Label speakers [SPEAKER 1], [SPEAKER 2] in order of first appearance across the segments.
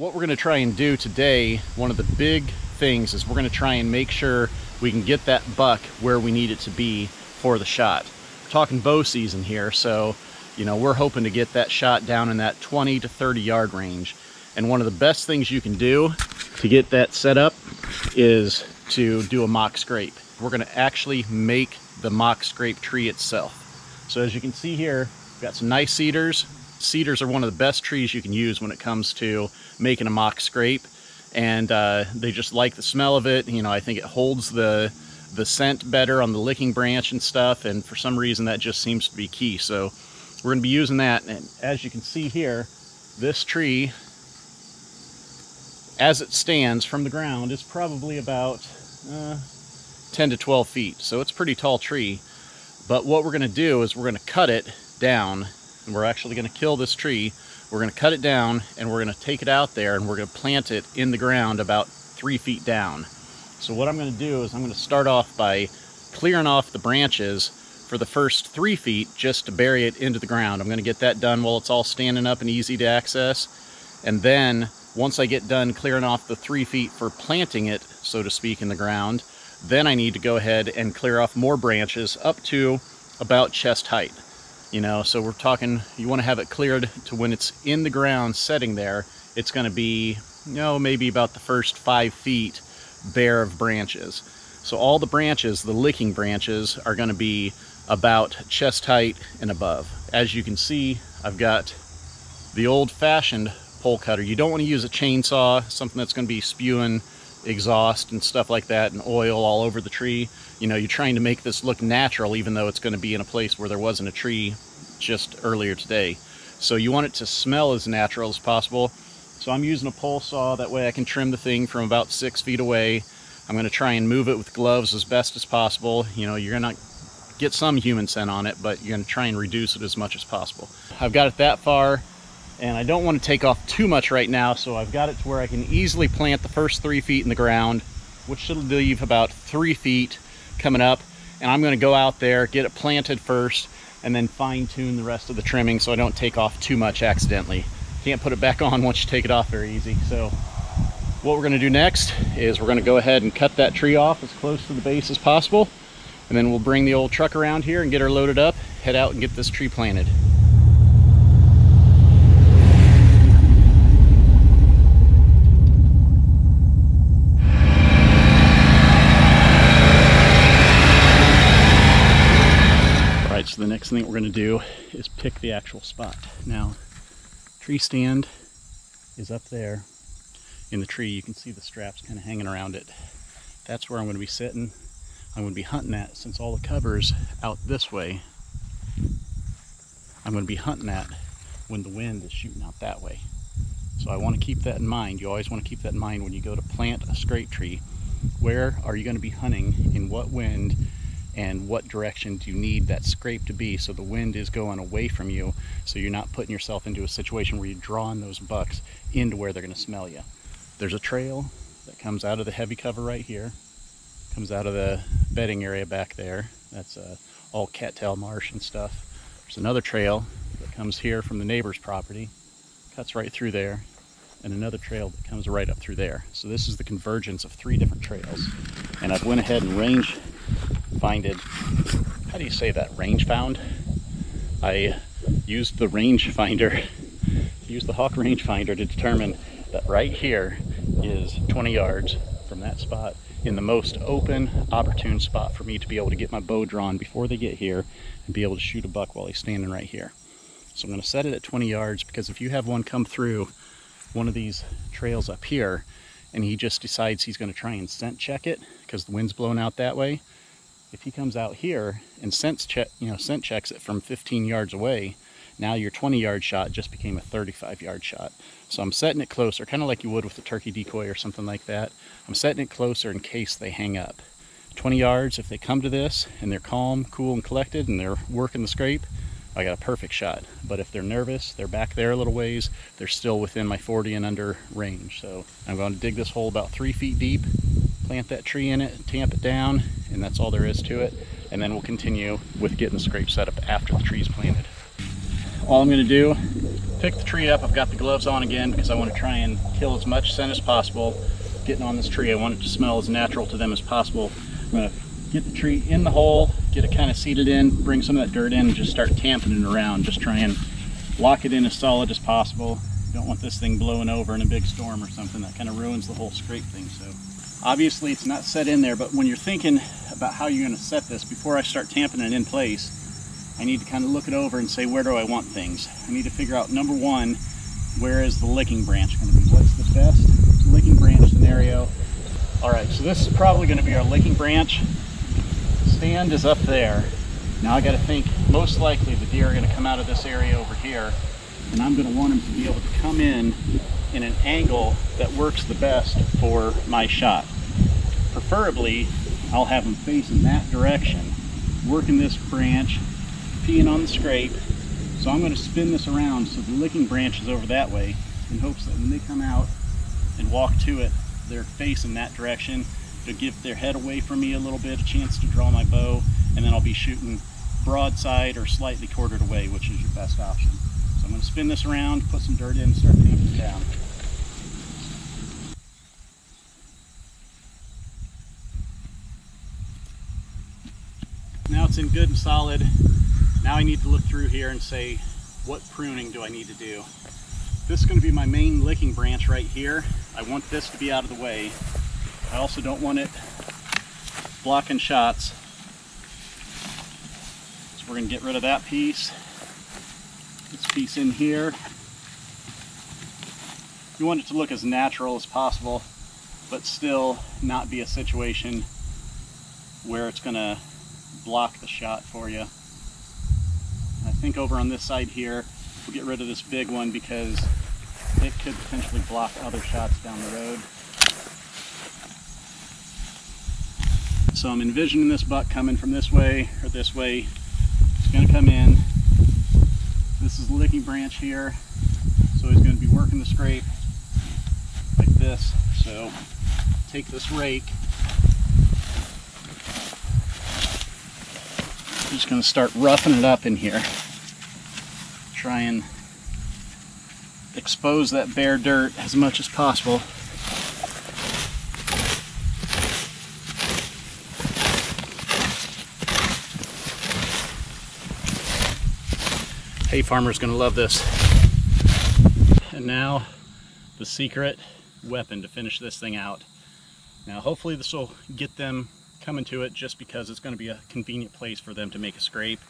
[SPEAKER 1] what we're going to try and do today, one of the big things is we're going to try and make sure we can get that buck where we need it to be for the shot. We're talking bow season here, so you know we're hoping to get that shot down in that 20 to 30 yard range. And one of the best things you can do to get that set up is to do a mock scrape. We're going to actually make the mock scrape tree itself. So as you can see here, got some nice cedars, cedars are one of the best trees you can use when it comes to making a mock scrape. And uh, they just like the smell of it. You know, I think it holds the the scent better on the licking branch and stuff. And for some reason, that just seems to be key. So we're gonna be using that. And as you can see here, this tree, as it stands from the ground, is probably about uh, 10 to 12 feet. So it's a pretty tall tree. But what we're gonna do is we're gonna cut it down and we're actually going to kill this tree. We're going to cut it down and we're going to take it out there and we're going to plant it in the ground about three feet down. So what I'm going to do is I'm going to start off by clearing off the branches for the first three feet just to bury it into the ground. I'm going to get that done while it's all standing up and easy to access. And then once I get done clearing off the three feet for planting it, so to speak, in the ground, then I need to go ahead and clear off more branches up to about chest height you know so we're talking you want to have it cleared to when it's in the ground setting there it's going to be you know maybe about the first five feet bare of branches. So all the branches the licking branches are going to be about chest height and above. As you can see I've got the old-fashioned pole cutter. You don't want to use a chainsaw something that's going to be spewing exhaust and stuff like that and oil all over the tree. You know, you're trying to make this look natural even though it's going to be in a place where there wasn't a tree just earlier today. So you want it to smell as natural as possible. So I'm using a pole saw, that way I can trim the thing from about six feet away. I'm going to try and move it with gloves as best as possible. You know, you're going to get some human scent on it, but you're going to try and reduce it as much as possible. I've got it that far and I don't want to take off too much right now so I've got it to where I can easily plant the first three feet in the ground which should leave about three feet coming up. And I'm going to go out there get it planted first and then fine tune the rest of the trimming so I don't take off too much accidentally. Can't put it back on once you take it off very easy. So what we're going to do next is we're going to go ahead and cut that tree off as close to the base as possible. And then we'll bring the old truck around here and get her loaded up head out and get this tree planted the next thing we're going to do is pick the actual spot. Now, tree stand is up there in the tree. You can see the straps kind of hanging around it. That's where I'm going to be sitting. I'm going to be hunting at since all the cover's out this way. I'm going to be hunting at when the wind is shooting out that way. So I want to keep that in mind. You always want to keep that in mind when you go to plant a scrape tree. Where are you going to be hunting? In what wind? And what direction do you need that scrape to be so the wind is going away from you so you're not putting yourself into a situation where you're drawing those bucks into where they're going to smell you. There's a trail that comes out of the heavy cover right here, comes out of the bedding area back there. That's uh, all cattail marsh and stuff. There's another trail that comes here from the neighbor's property, cuts right through there, and another trail that comes right up through there. So this is the convergence of three different trails. And I've went ahead and range finded, how do you say that, range found? I used the range finder, used the Hawk range finder to determine that right here is 20 yards from that spot in the most open, opportune spot for me to be able to get my bow drawn before they get here and be able to shoot a buck while he's standing right here. So I'm going to set it at 20 yards because if you have one come through one of these trails up here and he just decides he's going to try and scent check it because the wind's blowing out that way, if he comes out here and scent check, you know, scent checks it from 15 yards away, now your 20 yard shot just became a 35 yard shot. So I'm setting it closer, kind of like you would with a turkey decoy or something like that. I'm setting it closer in case they hang up. 20 yards, if they come to this and they're calm, cool, and collected and they're working the scrape, I got a perfect shot. But if they're nervous, they're back there a little ways, they're still within my 40 and under range. So I'm going to dig this hole about three feet deep, plant that tree in it, tamp it down, and that's all there is to it. And then we'll continue with getting the scrape set up after the tree's planted. All I'm gonna do pick the tree up. I've got the gloves on again because I want to try and kill as much scent as possible. Getting on this tree, I want it to smell as natural to them as possible. I'm going to get the tree in the hole, get it kind of seated in, bring some of that dirt in, and just start tamping it around. Just try and lock it in as solid as possible. Don't want this thing blowing over in a big storm or something. That kind of ruins the whole scrape thing. So obviously it's not set in there, but when you're thinking about how you're going to set this, before I start tamping it in place, I need to kind of look it over and say, where do I want things? I need to figure out, number one, where is the licking branch going to be? What's the best licking branch scenario? All right, so this is probably going to be our licking branch. Stand is up there. Now I got to think, most likely the deer are going to come out of this area over here, and I'm going to want them to be able to come in in an angle that works the best for my shot. Preferably, I'll have them facing that direction, working this branch, peeing on the scrape. So I'm going to spin this around so the licking branch is over that way in hopes that when they come out and walk to it, they're facing that direction. It'll give their head away from me a little bit, a chance to draw my bow, and then I'll be shooting broadside or slightly quartered away, which is your best option. So I'm going to spin this around, put some dirt in, start tamping down. It's in good and solid. Now I need to look through here and say, what pruning do I need to do? This is going to be my main licking branch right here. I want this to be out of the way. I also don't want it blocking shots. So we're going to get rid of that piece. This piece in here. You want it to look as natural as possible, but still not be a situation where it's going to block the shot for you. I think over on this side here, we'll get rid of this big one because it could potentially block other shots down the road. So I'm envisioning this buck coming from this way or this way. He's gonna come in. This is licking branch here. So he's gonna be working the scrape like this. So take this rake I'm just going to start roughing it up in here. Try and expose that bare dirt as much as possible. Hay farmer's going to love this. And now the secret weapon to finish this thing out. Now hopefully this will get them coming to it just because it's going to be a convenient place for them to make a scrape.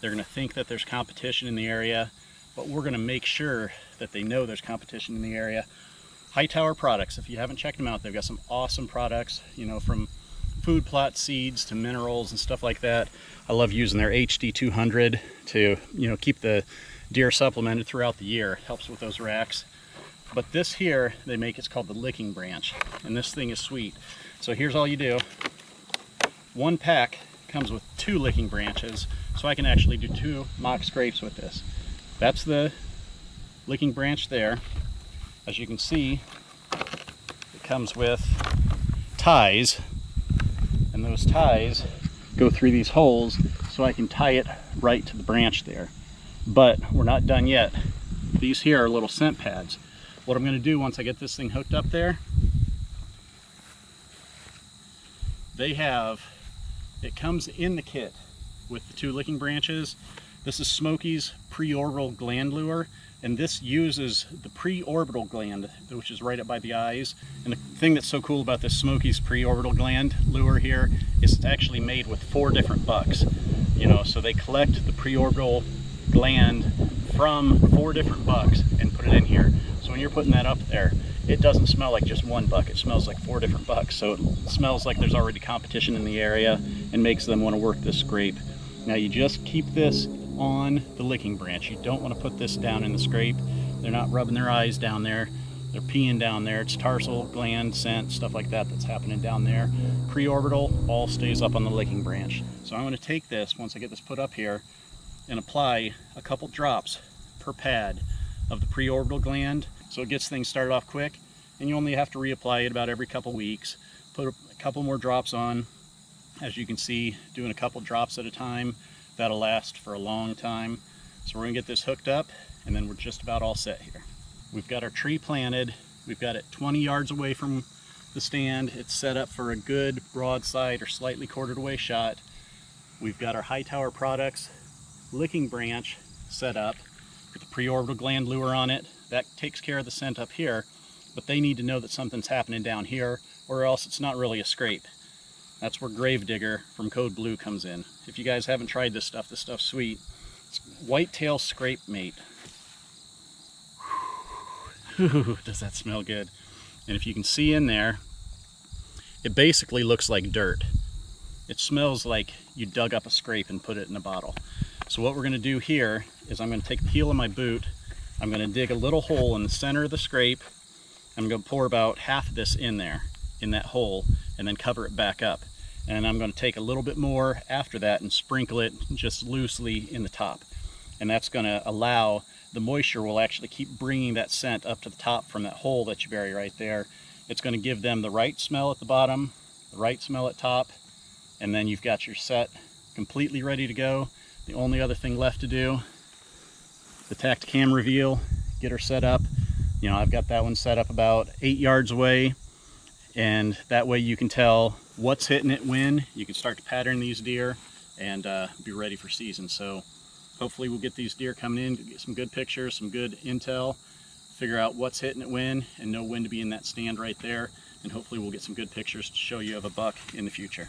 [SPEAKER 1] They're going to think that there's competition in the area, but we're going to make sure that they know there's competition in the area. Hightower products, if you haven't checked them out, they've got some awesome products, you know, from food plot seeds to minerals and stuff like that. I love using their HD 200 to, you know, keep the deer supplemented throughout the year. It helps with those racks. But this here, they make, it's called the licking branch. And this thing is sweet. So here's all you do. One pack comes with two licking branches, so I can actually do two mock scrapes with this. That's the licking branch there. As you can see, it comes with ties, and those ties go through these holes so I can tie it right to the branch there. But we're not done yet. These here are little scent pads. What I'm gonna do once I get this thing hooked up there, they have it comes in the kit with the two licking branches. This is Smokey's preorbital gland lure, and this uses the preorbital gland, which is right up by the eyes. And the thing that's so cool about this Smokey's preorbital gland lure here is it's actually made with four different bucks. You know, so they collect the preorbital gland from four different bucks and put it in here. So when you're putting that up there, it doesn't smell like just one buck. It smells like four different bucks. So it smells like there's already competition in the area and makes them want to work the scrape. Now you just keep this on the licking branch. You don't want to put this down in the scrape. They're not rubbing their eyes down there. They're peeing down there. It's tarsal, gland, scent, stuff like that that's happening down there. Preorbital all stays up on the licking branch. So I'm going to take this, once I get this put up here, and apply a couple drops per pad of the preorbital gland so it gets things started off quick and you only have to reapply it about every couple weeks put a couple more drops on as you can see doing a couple drops at a time that'll last for a long time so we're gonna get this hooked up and then we're just about all set here. We've got our tree planted. We've got it 20 yards away from the stand. It's set up for a good broadside or slightly quartered away shot. We've got our Hightower Products licking branch set up with the preorbital gland lure on it. That takes care of the scent up here, but they need to know that something's happening down here or else it's not really a scrape. That's where Grave Digger from Code Blue comes in. If you guys haven't tried this stuff, this stuff's sweet. It's Whitetail Scrape Mate. Whew, does that smell good? And if you can see in there, it basically looks like dirt. It smells like you dug up a scrape and put it in a bottle. So what we're gonna do here is I'm gonna take the heel of my boot, I'm gonna dig a little hole in the center of the scrape, I'm gonna pour about half of this in there, in that hole, and then cover it back up. And I'm gonna take a little bit more after that and sprinkle it just loosely in the top. And that's gonna allow the moisture will actually keep bringing that scent up to the top from that hole that you bury right there. It's going to give them the right smell at the bottom, the right smell at top, and then you've got your set completely ready to go. The only other thing left to do, the Tactacam reveal, get her set up. You know, I've got that one set up about eight yards away, and that way you can tell what's hitting it when. You can start to pattern these deer and uh, be ready for season. So hopefully we'll get these deer coming in, get some good pictures, some good intel, figure out what's hitting it when, and know when to be in that stand right there. And hopefully we'll get some good pictures to show you of a buck in the future.